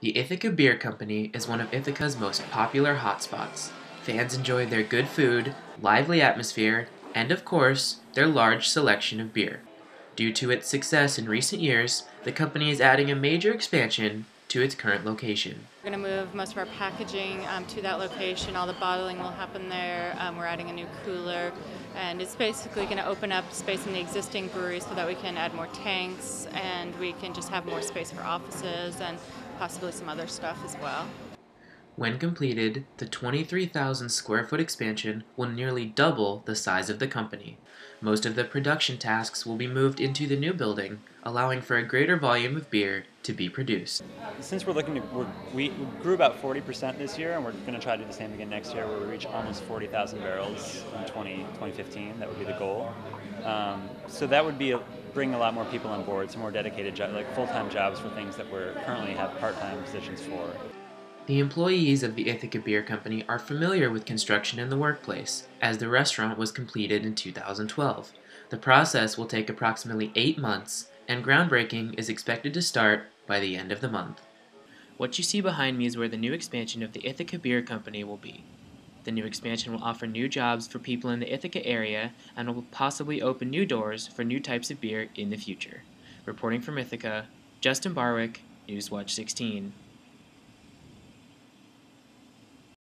The Ithaca Beer Company is one of Ithaca's most popular hotspots. Fans enjoy their good food, lively atmosphere, and of course, their large selection of beer. Due to its success in recent years, the company is adding a major expansion to its current location. We're going to move most of our packaging um, to that location. All the bottling will happen there. Um, we're adding a new cooler, and it's basically going to open up space in the existing brewery so that we can add more tanks and we can just have more space for offices and possibly some other stuff as well. When completed, the 23,000 square foot expansion will nearly double the size of the company. Most of the production tasks will be moved into the new building, allowing for a greater volume of beer to be produced. Since we're looking to, we're, we grew about 40% this year, and we're going to try to do the same again next year, where we reach almost 40,000 barrels in 20, 2015. That would be the goal. Um, so that would be a, bring a lot more people on board, some more dedicated, like full-time jobs for things that we're currently have part-time positions for. The employees of the Ithaca Beer Company are familiar with construction in the workplace, as the restaurant was completed in 2012. The process will take approximately eight months, and groundbreaking is expected to start by the end of the month. What you see behind me is where the new expansion of the Ithaca Beer Company will be. The new expansion will offer new jobs for people in the Ithaca area and will possibly open new doors for new types of beer in the future. Reporting from Ithaca, Justin Barwick, Newswatch 16.